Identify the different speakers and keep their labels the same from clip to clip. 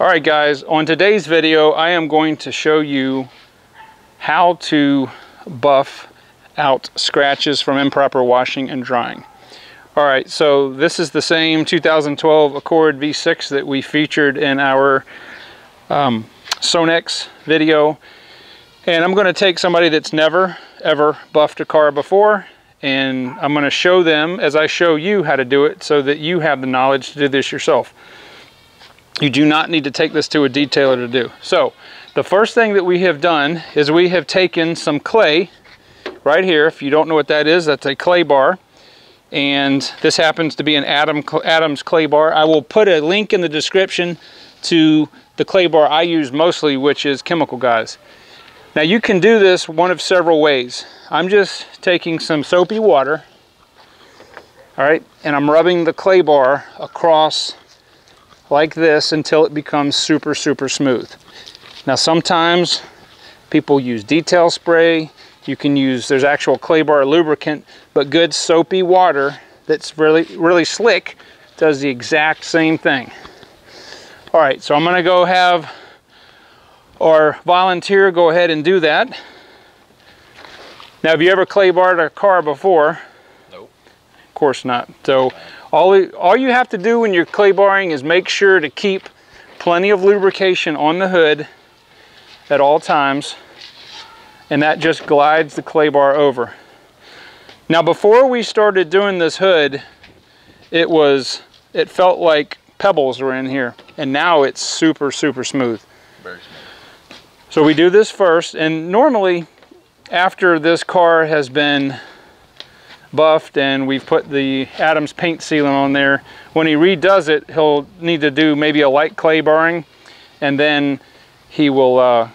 Speaker 1: All right guys, on today's video I am going to show you how to buff out scratches from improper washing and drying. All right, so this is the same 2012 Accord V6 that we featured in our um, Sonex video. And I'm gonna take somebody that's never, ever buffed a car before, and I'm gonna show them as I show you how to do it so that you have the knowledge to do this yourself. You do not need to take this to a detailer to do. So the first thing that we have done is we have taken some clay right here. If you don't know what that is, that's a clay bar. And this happens to be an Adam, Adams clay bar. I will put a link in the description to the clay bar I use mostly, which is Chemical Guys. Now you can do this one of several ways. I'm just taking some soapy water, all right, and I'm rubbing the clay bar across like this until it becomes super, super smooth. Now sometimes people use detail spray, you can use, there's actual clay bar lubricant, but good soapy water that's really, really slick does the exact same thing. All right, so I'm gonna go have our volunteer go ahead and do that. Now, have you ever clay barred a car before?
Speaker 2: Nope.
Speaker 1: Of course not. So all, all you have to do when you're clay barring is make sure to keep plenty of lubrication on the hood at all times and that just glides the clay bar over. Now before we started doing this hood, it was, it felt like pebbles were in here and now it's super, super smooth.
Speaker 2: Very smooth.
Speaker 1: So we do this first and normally after this car has been buffed and we've put the Adams paint sealant on there. When he redoes it, he'll need to do maybe a light clay barring and then he will uh,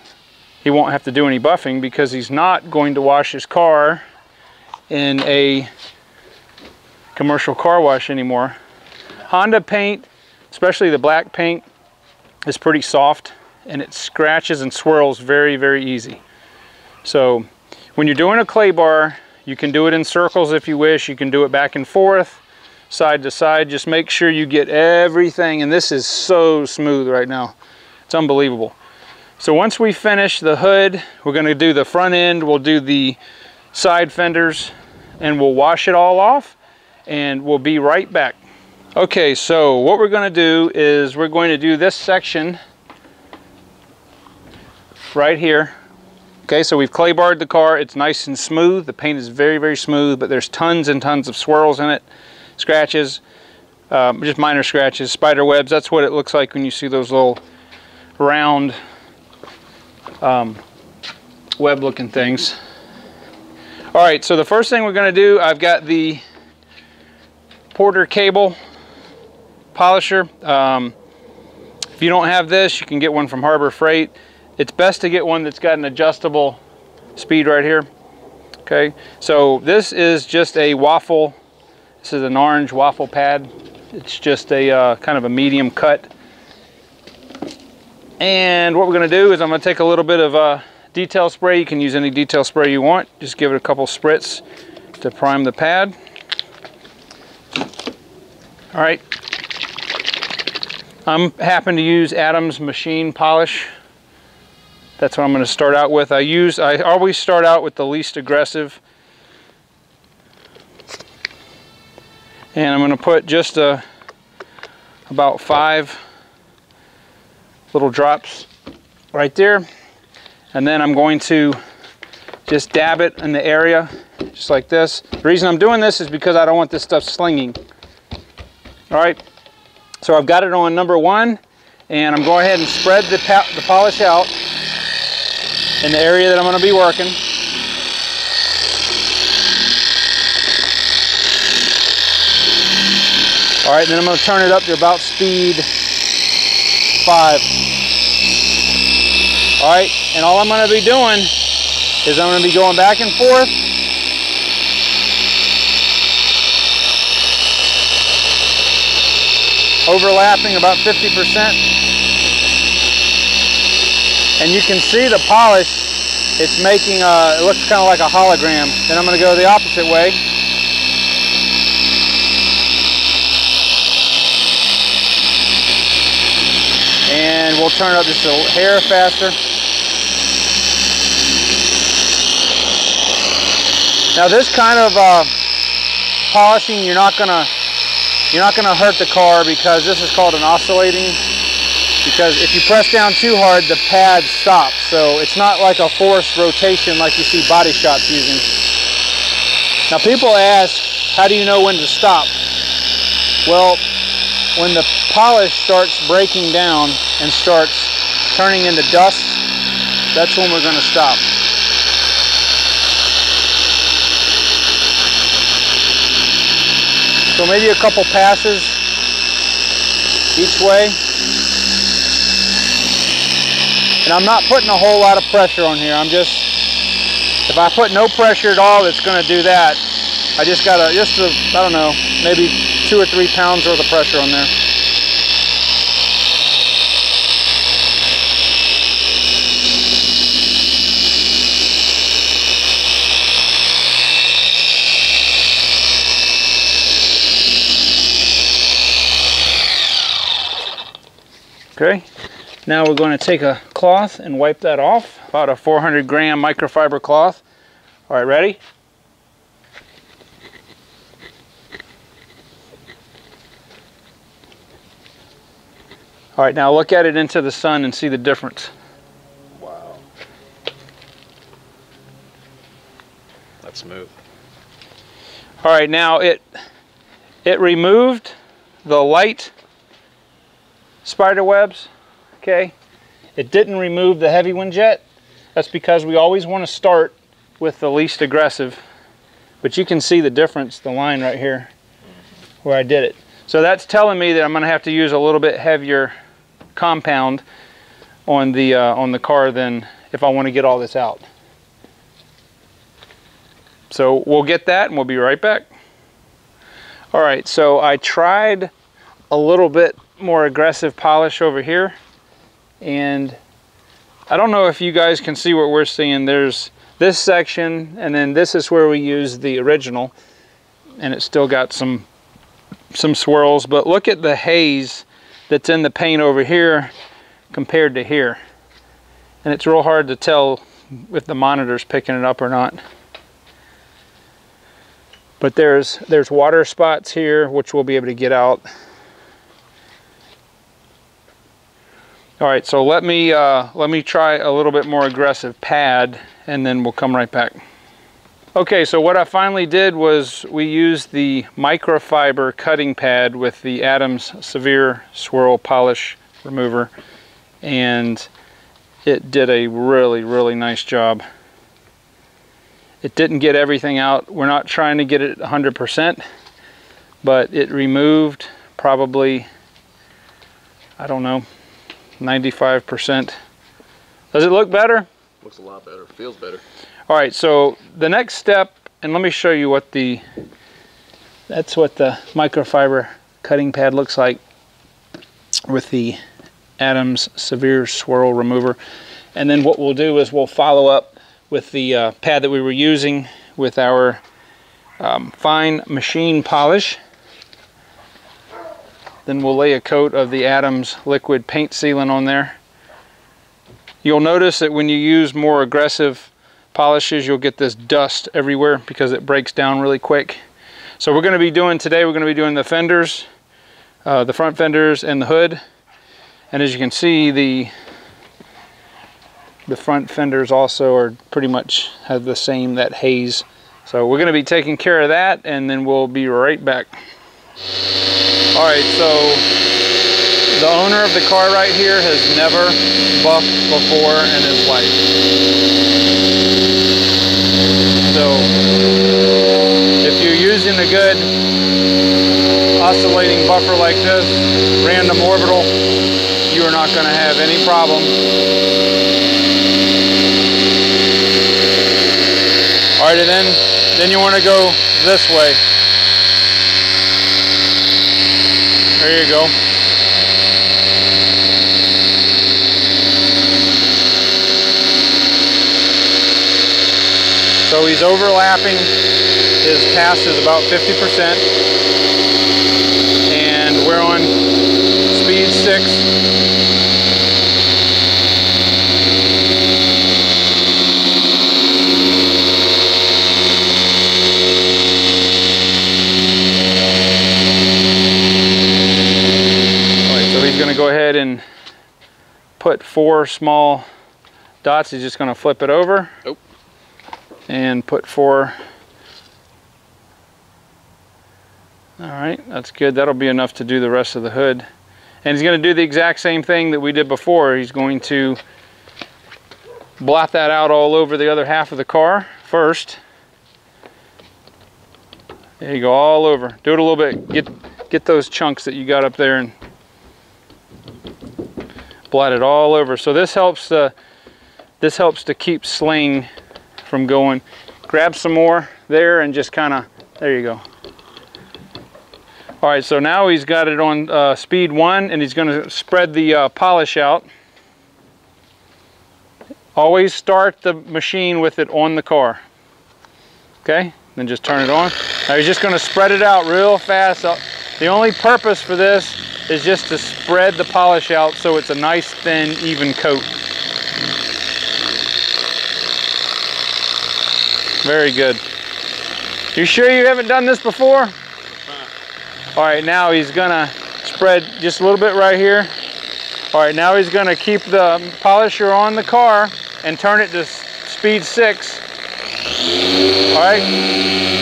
Speaker 1: he won't have to do any buffing because he's not going to wash his car in a commercial car wash anymore. Honda paint, especially the black paint, is pretty soft and it scratches and swirls very, very easy. So when you're doing a clay bar, you can do it in circles if you wish. You can do it back and forth, side to side. Just make sure you get everything. And this is so smooth right now. It's unbelievable. So once we finish the hood, we're gonna do the front end, we'll do the side fenders, and we'll wash it all off, and we'll be right back. Okay, so what we're gonna do is we're going to do this section right here Okay, so we've clay barred the car. It's nice and smooth. The paint is very, very smooth, but there's tons and tons of swirls in it, scratches, um, just minor scratches, spider webs. That's what it looks like when you see those little round um, web looking things. All right, so the first thing we're gonna do, I've got the Porter cable polisher. Um, if you don't have this, you can get one from Harbor Freight. It's best to get one that's got an adjustable speed right here. Okay, so this is just a waffle. This is an orange waffle pad. It's just a uh, kind of a medium cut. And what we're gonna do is I'm gonna take a little bit of uh, detail spray. You can use any detail spray you want. Just give it a couple spritz to prime the pad. All right. I'm happen to use Adams machine polish that's what I'm going to start out with. I use, I always start out with the least aggressive. And I'm going to put just a, uh, about five little drops right there. And then I'm going to just dab it in the area, just like this. The reason I'm doing this is because I don't want this stuff slinging. All right, so I've got it on number one, and I'm going ahead and spread the, the polish out in the area that I'm going to be working. All right, then I'm going to turn it up to about speed five. All right, and all I'm going to be doing is I'm going to be going back and forth. Overlapping about 50%. And you can see the polish, it's making a, it looks kind of like a hologram. Then I'm going to go the opposite way. And we'll turn up just a hair faster. Now this kind of uh, polishing, you're not gonna you're not gonna hurt the car because this is called an oscillating. Because if you press down too hard, the pad stops. So it's not like a forced rotation like you see body shops using. Now people ask, how do you know when to stop? Well, when the polish starts breaking down and starts turning into dust, that's when we're going to stop. So maybe a couple passes each way. And I'm not putting a whole lot of pressure on here. I'm just, if I put no pressure at all, it's going to do that. I just got a, just a, I don't know, maybe two or three pounds worth of pressure on there. Okay, now we're going to take a cloth and wipe that off, about a 400 gram microfiber cloth. All right, ready? All right, now look at it into the sun and see the difference.
Speaker 2: Wow. That's smooth.
Speaker 1: All right, now it it removed the light spider webs, okay? It didn't remove the heavy one yet. That's because we always want to start with the least aggressive. But you can see the difference, the line right here, where I did it. So that's telling me that I'm gonna have to use a little bit heavier compound on the, uh, on the car than if I want to get all this out. So we'll get that and we'll be right back. All right, so I tried a little bit more aggressive polish over here. And I don't know if you guys can see what we're seeing. There's this section, and then this is where we use the original. And it's still got some, some swirls. But look at the haze that's in the paint over here compared to here. And it's real hard to tell if the monitor's picking it up or not. But there's there's water spots here which we'll be able to get out. All right, so let me uh, let me try a little bit more aggressive pad and then we'll come right back. Okay, so what I finally did was we used the microfiber cutting pad with the Adams Severe Swirl Polish Remover and it did a really, really nice job. It didn't get everything out. We're not trying to get it 100%, but it removed probably, I don't know, 95%. Does it look better?
Speaker 2: Looks a lot better. Feels better.
Speaker 1: All right, so the next step, and let me show you what the, that's what the microfiber cutting pad looks like with the Adams Severe Swirl Remover. And then what we'll do is we'll follow up with the uh, pad that we were using with our um, fine machine polish. Then we'll lay a coat of the Adams liquid paint sealant on there. You'll notice that when you use more aggressive polishes, you'll get this dust everywhere because it breaks down really quick. So we're going to be doing today, we're going to be doing the fenders, uh, the front fenders and the hood. And as you can see, the the front fenders also are pretty much have the same, that haze. So we're going to be taking care of that and then we'll be right back. All right, so the owner of the car right here has never buffed before in his life. So if you're using a good oscillating buffer like this, random orbital, you are not going to have any problem. All right, and then, then you want to go this way. There you go. So he's overlapping. His pass is about 50%. And we're on speed 6. he's going to go ahead and put four small dots. He's just going to flip it over.
Speaker 2: Oh.
Speaker 1: And put four. All right, that's good. That'll be enough to do the rest of the hood. And he's going to do the exact same thing that we did before. He's going to blot that out all over the other half of the car first. There you go, all over. Do it a little bit. Get get those chunks that you got up there and it all over. So this helps uh, this helps to keep sling from going. Grab some more there and just kind of, there you go. All right, so now he's got it on uh, speed one and he's gonna spread the uh, polish out. Always start the machine with it on the car. Okay, then just turn it on. Now he's just gonna spread it out real fast. The only purpose for this is just to spread the polish out so it's a nice thin even coat. Very good. You sure you haven't done this before? All right, now he's gonna spread just a little bit right here. All right, now he's gonna keep the polisher on the car and turn it to speed six. All right.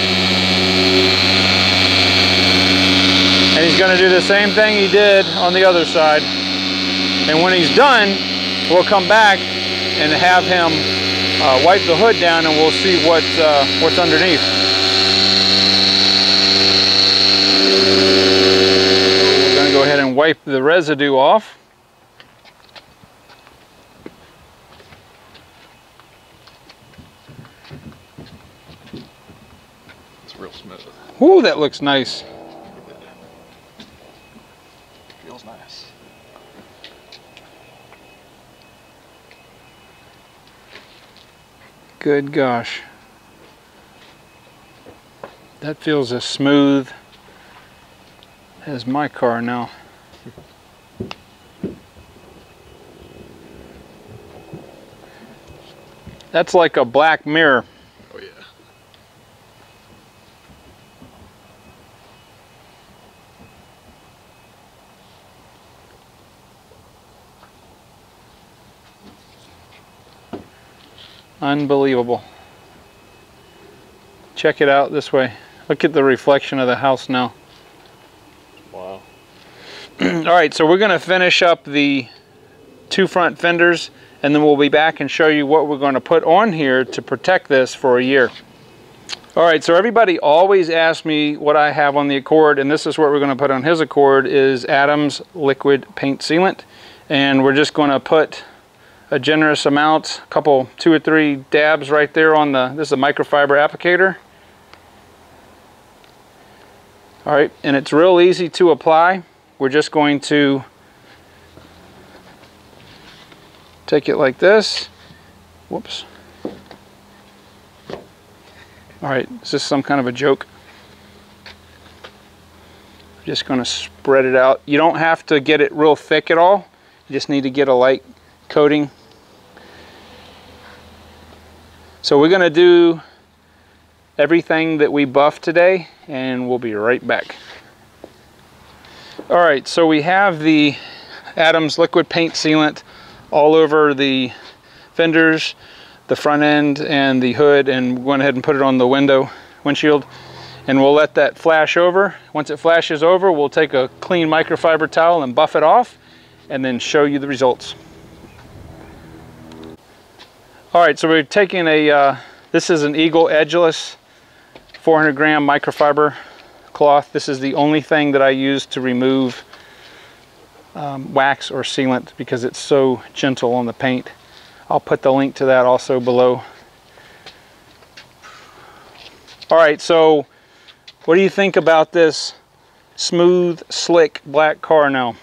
Speaker 1: And he's gonna do the same thing he did on the other side. And when he's done, we'll come back and have him uh, wipe the hood down and we'll see what, uh, what's underneath. We're gonna go ahead and wipe the residue off.
Speaker 2: It's real smooth.
Speaker 1: Ooh, that looks nice. Good gosh. That feels as smooth as my car now. That's like a black mirror. Unbelievable. Check it out this way. Look at the reflection of the house now.
Speaker 2: Wow.
Speaker 1: All right, so we're gonna finish up the two front fenders and then we'll be back and show you what we're gonna put on here to protect this for a year. All right, so everybody always asks me what I have on the Accord and this is what we're gonna put on his Accord is Adams liquid paint sealant. And we're just gonna put a generous amount, a couple, two or three dabs right there on the, this is a microfiber applicator. All right, and it's real easy to apply. We're just going to take it like this. Whoops. All right, is this some kind of a joke? Just gonna spread it out. You don't have to get it real thick at all. You just need to get a light coating. So we're gonna do everything that we buffed today and we'll be right back. All right, so we have the Adams liquid paint sealant all over the fenders, the front end and the hood and went ahead and put it on the window windshield and we'll let that flash over. Once it flashes over, we'll take a clean microfiber towel and buff it off and then show you the results. All right, so we're taking a, uh, this is an Eagle Edgeless 400 gram microfiber cloth. This is the only thing that I use to remove um, wax or sealant because it's so gentle on the paint. I'll put the link to that also below. All right, so what do you think about this smooth, slick black car now?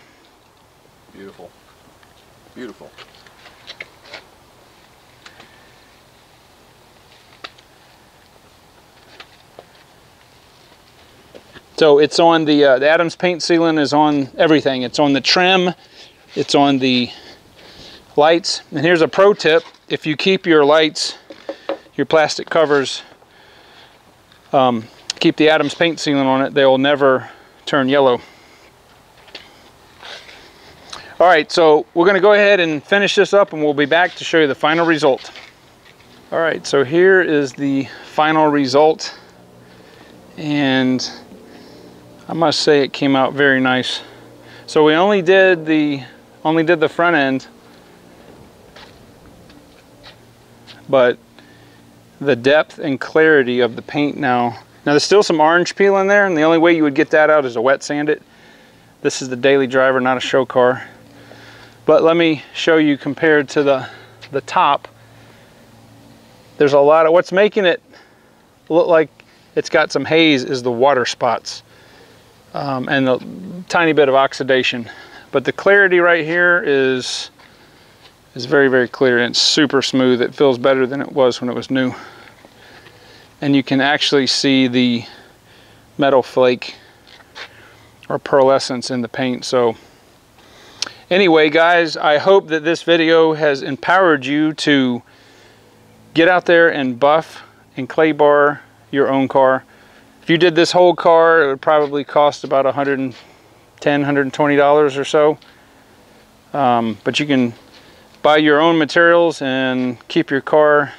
Speaker 2: Beautiful. Beautiful.
Speaker 1: So it's on the, uh, the Adams paint sealant is on everything. It's on the trim, it's on the lights. And here's a pro tip. If you keep your lights, your plastic covers, um, keep the Adams paint sealant on it, they will never turn yellow. All right, so we're gonna go ahead and finish this up and we'll be back to show you the final result. All right, so here is the final result. And I must say it came out very nice. So we only did the only did the front end, but the depth and clarity of the paint now. Now there's still some orange peel in there, and the only way you would get that out is to wet sand it. This is the daily driver, not a show car. But let me show you compared to the, the top. There's a lot of, what's making it look like it's got some haze is the water spots um, and a tiny bit of oxidation. But the clarity right here is, is very, very clear and super smooth. It feels better than it was when it was new. And you can actually see the metal flake or pearlescence in the paint. So anyway, guys, I hope that this video has empowered you to get out there and buff and clay bar your own car. If you did this whole car, it would probably cost about 110 $120 or so. Um, but you can buy your own materials and keep your car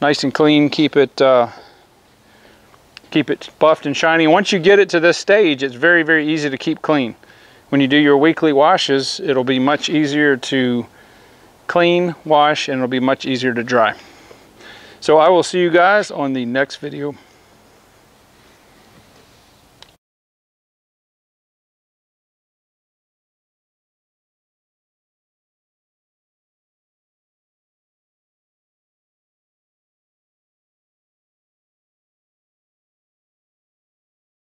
Speaker 1: nice and clean, keep it uh, keep it buffed and shiny. Once you get it to this stage, it's very, very easy to keep clean. When you do your weekly washes, it'll be much easier to clean, wash, and it'll be much easier to dry. So I will see you guys on the next video.